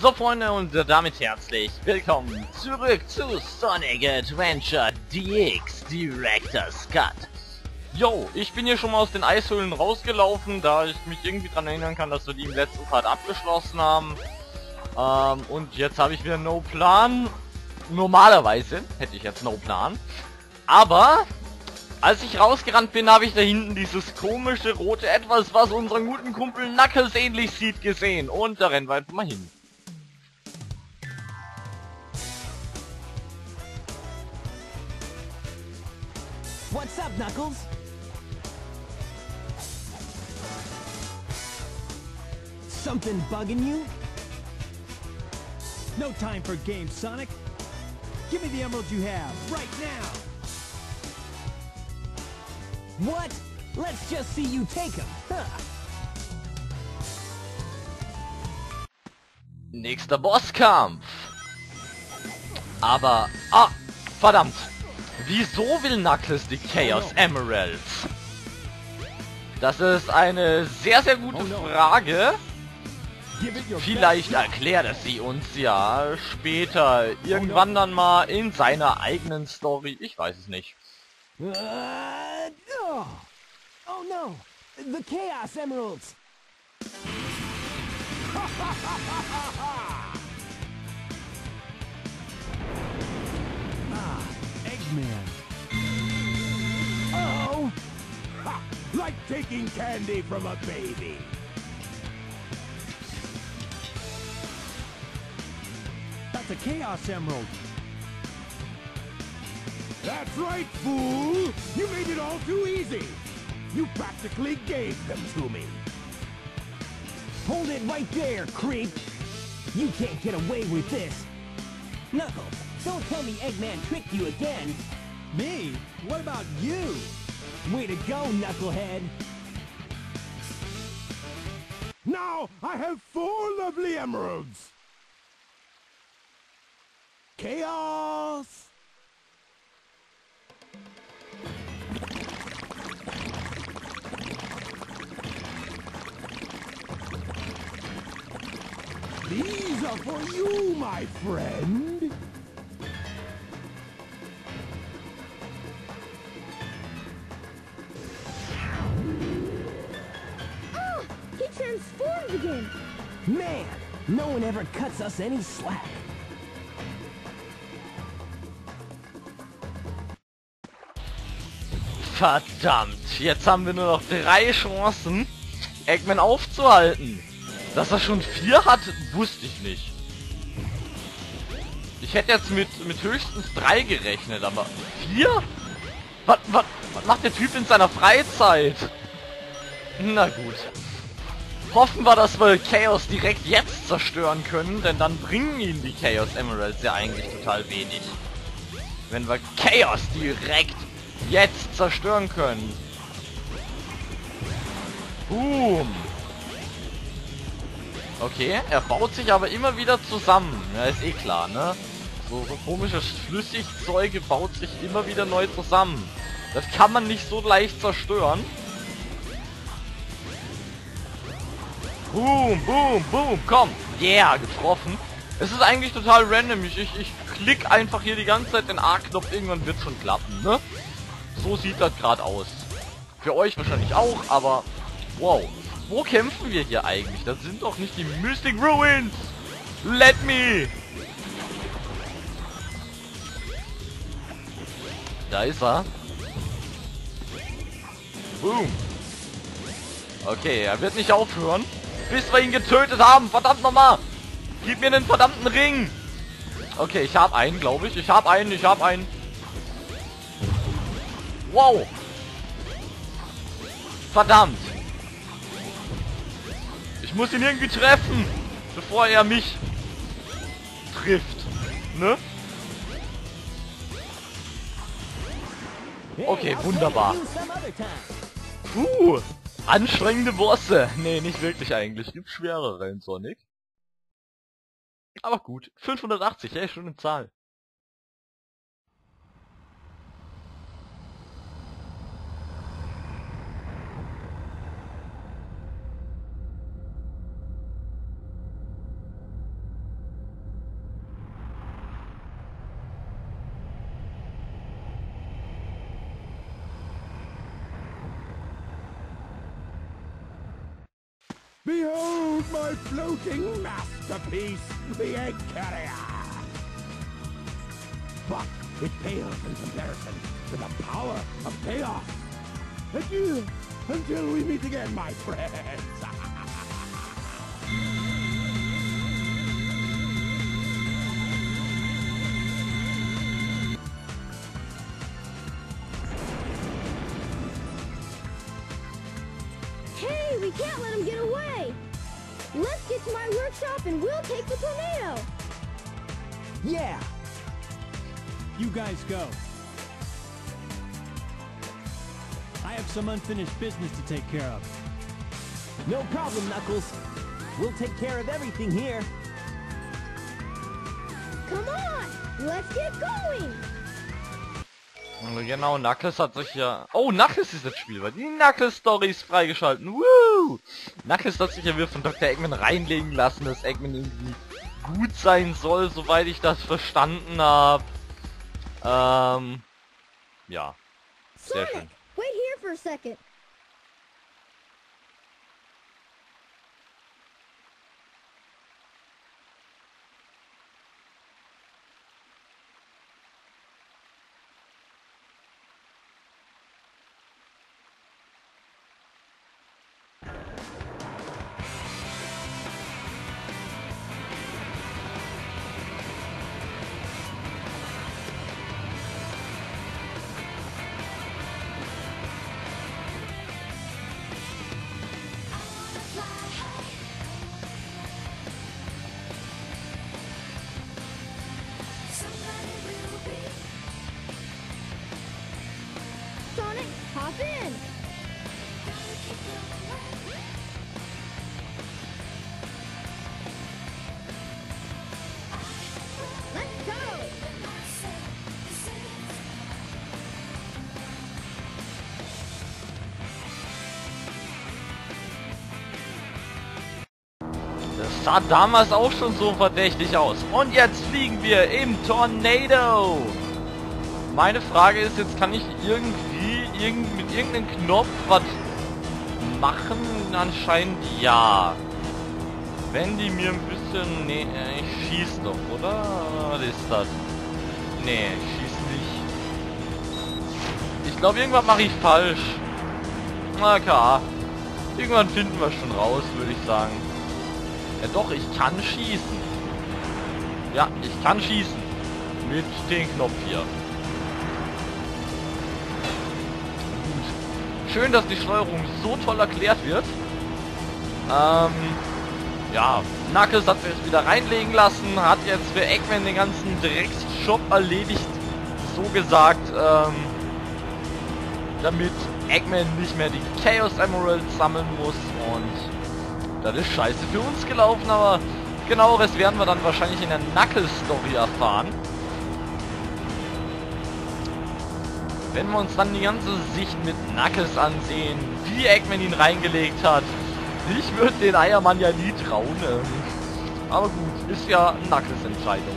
So Freunde und damit herzlich willkommen zurück zu Sonic Adventure DX Director's Cut. Yo, ich bin hier schon mal aus den Eishöhlen rausgelaufen, da ich mich irgendwie dran erinnern kann, dass wir die im letzten Part abgeschlossen haben. Ähm, und jetzt habe ich wieder No Plan. Normalerweise hätte ich jetzt No Plan. Aber als ich rausgerannt bin, habe ich da hinten dieses komische rote Etwas, was unseren guten Kumpel Knuckles ähnlich sieht, gesehen. Und da rennen wir einfach mal hin. What's up, Knuckles? Something bugging you? No time for games, Sonic. Give me the emeralds you have, right now! What? Let's just see you take them. Huh. Nächster Bosskampf. Aber, ah, verdammt. Wieso will Knuckles die Chaos Emeralds? Das ist eine sehr, sehr gute Frage. It your Vielleicht erklärt es sie uns ja später irgendwann dann mal in seiner eigenen Story. Ich weiß es nicht. Uh, oh. oh no! The Chaos Emeralds! Eggman. Oh! Ha! Like taking candy from a baby. That's a Chaos Emerald. That's right, fool! You made it all too easy. You practically gave them to me. Hold it right there, creep! You can't get away with this! Knuckles, don't tell me Eggman tricked you again! Me? What about you? Way to go, Knucklehead! Now I have four lovely emeralds. Chaos! These are for you, my friend. One ever cuts us any slack. Verdammt, jetzt haben wir nur noch drei Chancen, Eggman aufzuhalten. Dass er schon vier hat, wusste ich nicht. Ich hätte jetzt mit, mit höchstens drei gerechnet, aber vier? Was, was, was macht der Typ in seiner Freizeit? Na gut. Hoffen wir, dass wir Chaos direkt jetzt zerstören können, denn dann bringen ihn die Chaos Emeralds ja eigentlich total wenig. Wenn wir Chaos direkt jetzt zerstören können. Boom. Okay, er baut sich aber immer wieder zusammen. Ja, ist eh klar, ne? So, so komisches Flüssigzeuge baut sich immer wieder neu zusammen. Das kann man nicht so leicht zerstören. Boom, boom, boom, komm. Yeah, getroffen. Es ist eigentlich total random. Ich, ich, ich klick einfach hier die ganze Zeit den A-Knopf. Irgendwann wird schon klappen, ne? So sieht das gerade aus. Für euch wahrscheinlich auch, aber wow. Wo kämpfen wir hier eigentlich? Das sind doch nicht die Mystic Ruins. Let me. Da ist er. Boom. Okay, er wird nicht aufhören, bis wir ihn getötet haben. Verdammt nochmal. Gib mir den verdammten Ring. Okay, ich habe einen, glaube ich. Ich habe einen, ich habe einen. Wow. Verdammt. Ich muss ihn irgendwie treffen, bevor er mich trifft. Ne? Okay, wunderbar. Puh. Anstrengende Bosse. Nee, nicht wirklich eigentlich. Gibt schwerere in Sonic. Aber gut. 580, hey, schon eine Zahl. My floating masterpiece, the Egg Carrier! But it pales in comparison to the power of chaos. Adieu, until we meet again, my friends. To my workshop and we'll take the tornado! Yeah! You guys go. I have some unfinished business to take care of. No problem, Knuckles. We'll take care of everything here. Come on! Let's get going! Genau, Knuckles hat sich ja... Oh, Knuckles ist das Spiel, weil die Knuckles-Story ist freigeschalten. Woo! Knuckles hat sich ja wieder von Dr. Eggman reinlegen lassen, dass Eggman irgendwie gut sein soll, soweit ich das verstanden habe. Ähm... Ja. Sehr Sonic, schön. wait here for a second. Sah damals auch schon so verdächtig aus. Und jetzt fliegen wir im Tornado. Meine Frage ist jetzt, kann ich irgendwie irgend, mit irgendeinem Knopf was machen? Anscheinend ja. Wenn die mir ein bisschen... Nee, äh, ich schieß doch, oder? Was ist das? Nee, ich schieß nicht. Ich glaube, irgendwas mache ich falsch. Na klar. Irgendwann finden wir schon raus, würde ich sagen. Ja doch, ich kann schießen. Ja, ich kann schießen. Mit dem Knopf hier. Gut. Schön, dass die Steuerung so toll erklärt wird. Ähm, ja, Knuckles hat sich jetzt wieder reinlegen lassen, hat jetzt für Eggman den ganzen Drecksjob erledigt, so gesagt, ähm, damit Eggman nicht mehr die Chaos Emeralds sammeln muss und das ist scheiße für uns gelaufen, aber genaueres werden wir dann wahrscheinlich in der Knuckles-Story erfahren. Wenn wir uns dann die ganze Sicht mit Knuckles ansehen, wie Eggman ihn reingelegt hat, ich würde den Eiermann ja nie trauen. ähm. Aber gut, ist ja Knuckles Entscheidung.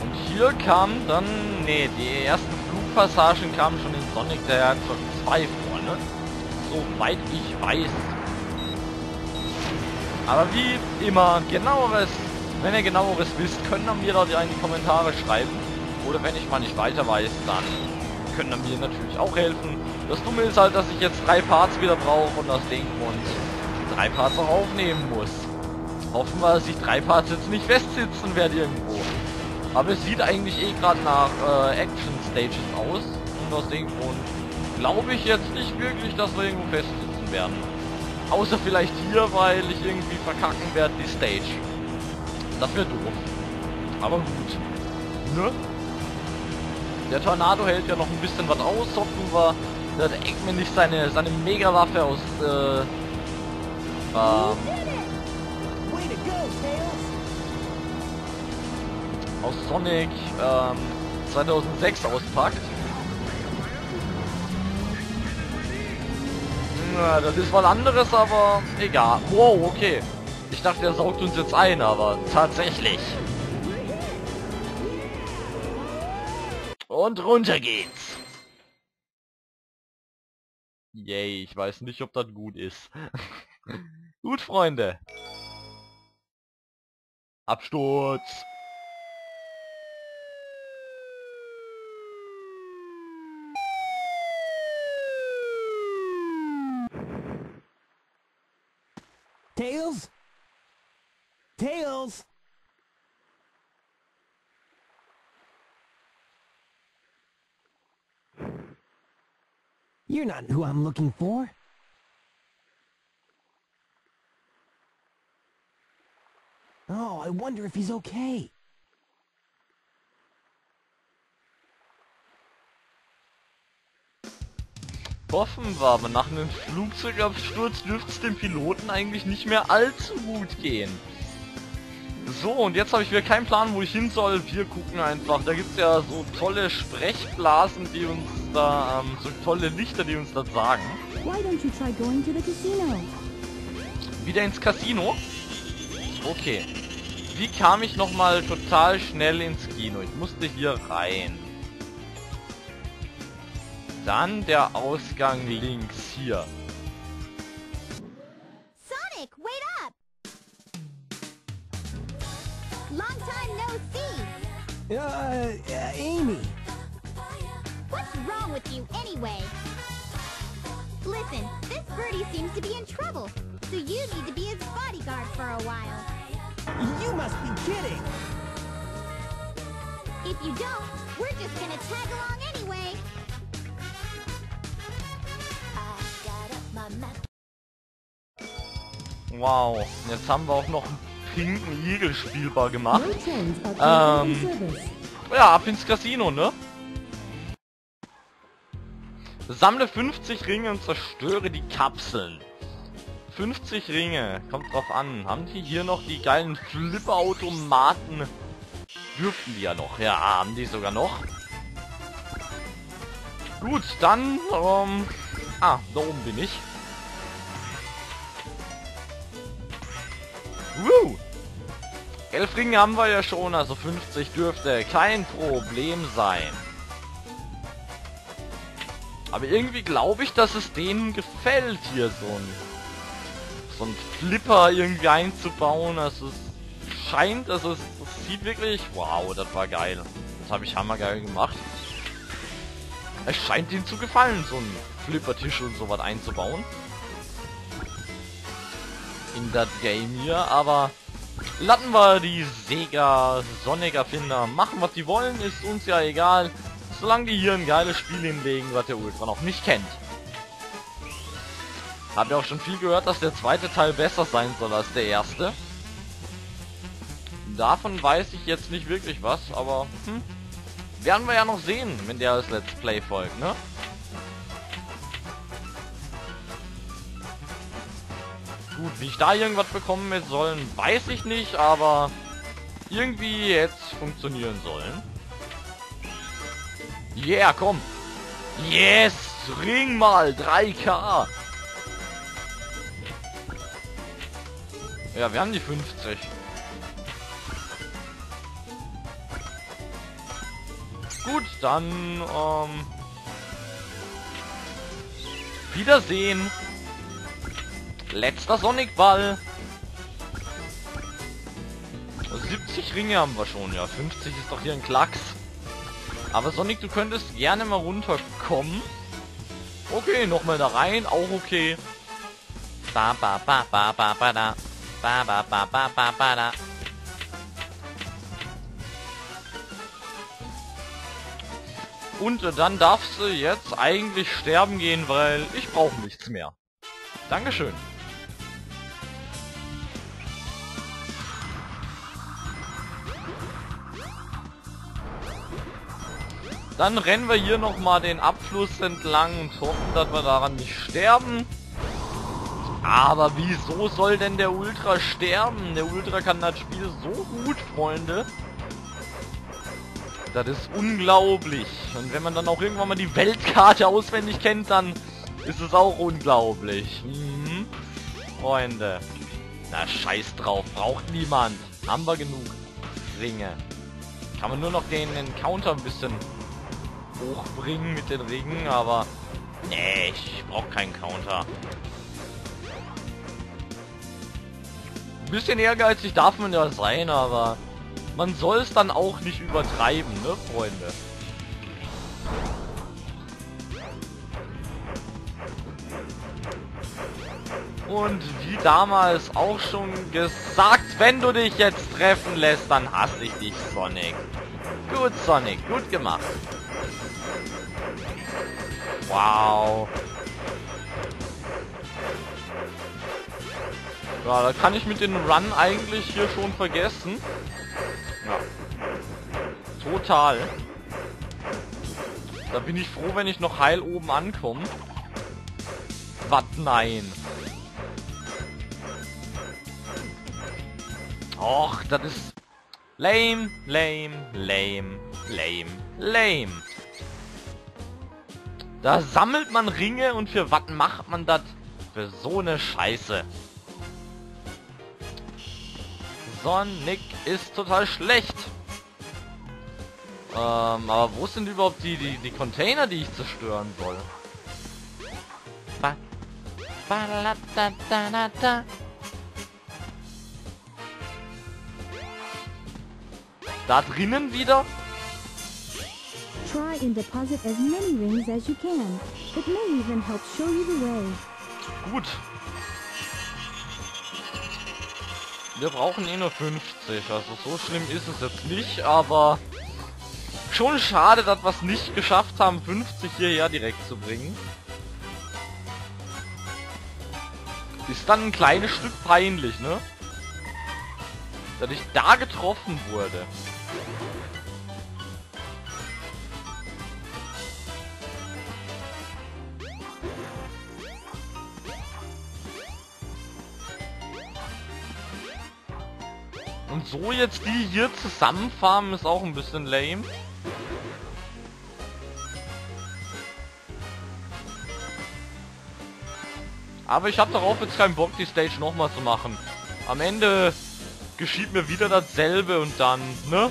Und hier kam dann, nee, die ersten Flugpassagen kamen schon in Sonic der Hedgehog 2 vor, ne? Soweit ich weiß. Aber wie immer, genaueres, wenn ihr genaueres wisst, könnt ihr mir da in die Kommentare schreiben. Oder wenn ich mal nicht weiter weiß, dann könnt ihr mir natürlich auch helfen. Das Dumme ist halt, dass ich jetzt drei Parts wieder brauche und das Ding und drei Parts auch aufnehmen muss. Hoffen wir, dass ich drei Parts jetzt nicht festsitzen werde irgendwo. Aber es sieht eigentlich eh gerade nach äh, Action Stages aus. Und aus dem Grund glaube ich jetzt nicht wirklich, dass wir irgendwo festsitzen werden. Außer vielleicht hier, weil ich irgendwie verkacken werde die Stage. Das wäre doof. Aber gut. Ne? Der Tornado hält ja noch ein bisschen was aus. Hoffen wir, dass Eggman nicht seine, seine Mega-Waffe aus, äh, ähm, aus Sonic ähm, 2006 auspackt. Na, das ist was anderes, aber egal. Wow, okay. Ich dachte, er saugt uns jetzt ein, aber tatsächlich. Und runter geht's. Yay, ich weiß nicht, ob das gut ist. gut, Freunde. Absturz. Tails? Tails? You're not who I'm looking for. Oh, I wonder if he's okay. Hoffen wir, aber nach einem Flugzeugabsturz dürfte es dem Piloten eigentlich nicht mehr allzu gut gehen. So, und jetzt habe ich wieder keinen Plan, wo ich hin soll. Wir gucken einfach. Da gibt es ja so tolle Sprechblasen, die uns da, ähm, so tolle Lichter, die uns das sagen. Why don't you try going to the casino? Wieder ins Casino? Okay. Wie kam ich nochmal total schnell ins Kino? Ich musste hier rein. Dann der Ausgang links hier. Sonic, wait up! Long time no see. Uh, uh, Amy. What's wrong with you anyway? Listen, this birdie seems to be in trouble, so you need to be his bodyguard for a while. You must be kidding. If you don't, we're just gonna tag along anyway. Wow. Jetzt haben wir auch noch einen pinken Igel spielbar gemacht. Ähm, ja, ab ins Casino, ne? Sammle 50 Ringe und zerstöre die Kapseln. 50 Ringe, kommt drauf an. Haben die hier noch die geilen Flipperautomaten? Dürften die ja noch. Ja, haben die sogar noch. Gut, dann, ähm... Ah, da oben bin ich. Woo! 11 Ringe haben wir ja schon, also 50 dürfte kein Problem sein. Aber irgendwie glaube ich, dass es denen gefällt, hier so ein, so ein Flipper irgendwie einzubauen. Also es scheint, also es, es sieht wirklich... Wow, das war geil. Das habe ich hammergeil gemacht. Es scheint ihnen zu gefallen, so ein Flippertisch und sowas einzubauen. In das Game hier, aber lassen wir die Sega Sonic Erfinder machen, was die wollen, ist uns ja egal. Solange die hier ein geiles Spiel hinlegen, was der Ultra noch nicht kennt. Hab ja auch schon viel gehört, dass der zweite Teil besser sein soll als der erste. Davon weiß ich jetzt nicht wirklich was, aber hm, werden wir ja noch sehen, wenn der als Let's Play folgt, ne? Gut, wie ich da irgendwas bekommen mit sollen, weiß ich nicht, aber irgendwie jetzt funktionieren sollen. Yeah, komm. Yes, ring mal, 3K. Ja, wir haben die 50. Gut, dann, ähm... Wiedersehen. Letzter Sonic-Ball. 70 Ringe haben wir schon, ja. 50 ist doch hier ein Klacks. Aber Sonic, du könntest gerne mal runterkommen. Okay, nochmal da rein, auch okay. Ba ba ba ba ba ba da. Ba ba ba ba ba ba da. Und dann darfst du jetzt eigentlich sterben gehen, weil ich brauche nichts mehr. Dankeschön. Dann rennen wir hier nochmal den Abfluss entlang und hoffen, dass wir daran nicht sterben. Aber wieso soll denn der Ultra sterben? Der Ultra kann das Spiel so gut, Freunde. Das ist unglaublich. Und wenn man dann auch irgendwann mal die Weltkarte auswendig kennt, dann ist es auch unglaublich. Mhm. Freunde. Na, scheiß drauf. Braucht niemand. Haben wir genug. Ringe. Kann man nur noch den Encounter ein bisschen hochbringen mit den Ringen, aber Nee, ich brauche keinen Counter. Ein bisschen ehrgeizig darf man ja sein, aber man soll es dann auch nicht übertreiben, ne, Freunde? Und wie damals auch schon gesagt, wenn du dich jetzt treffen lässt, dann hasse ich dich, Sonic. Gut, Sonic, gut gemacht. Wow. Ja, da kann ich mit dem Run eigentlich hier schon vergessen. Ja. Total. Da bin ich froh, wenn ich noch heil oben ankomme. Was? Nein. Och, das ist... Lame, lame, lame, lame, lame. Da sammelt man Ringe und für was macht man das? Für so eine Scheiße. Sonic ist total schlecht. Ähm, aber wo sind überhaupt die, die, die Container, die ich zerstören soll? Da drinnen wieder? Try and deposit as many rings as you can. It may even help show you the way. Gut. Wir brauchen eh nur 50, also so schlimm ist es jetzt nicht, aber schon schade, dass wir es nicht geschafft haben, 50 hierher direkt zu bringen. Ist dann ein kleines Stück peinlich, ne? Dass ich da getroffen wurde. So jetzt die hier zusammenfarmen ist auch ein bisschen lame. Aber ich habe darauf jetzt keinen Bock, die Stage nochmal zu machen. Am Ende geschieht mir wieder dasselbe und dann, ne?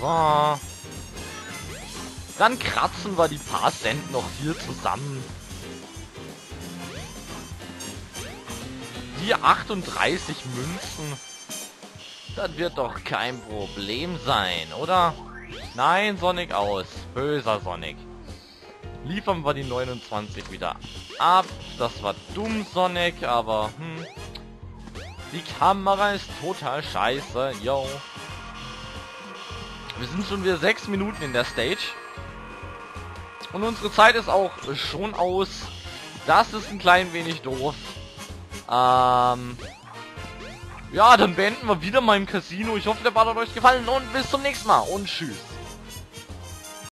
So. Dann kratzen wir die paar Cent noch hier zusammen. Die 38 Münzen. Das wird doch kein Problem sein, oder? Nein, Sonic aus. Böser Sonic. Liefern wir die 29 wieder ab. Das war dumm, Sonic, aber hm. Die Kamera ist total scheiße. Yo. Wir sind schon wieder 6 Minuten in der Stage. Und unsere Zeit ist auch schon aus. Das ist ein klein wenig doof. Ähm... Ja, dann beenden wir wieder mal im Casino. Ich hoffe, der Ball hat euch gefallen und bis zum nächsten Mal und tschüss.